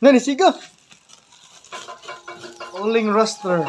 Nga ni siga. Calling roster.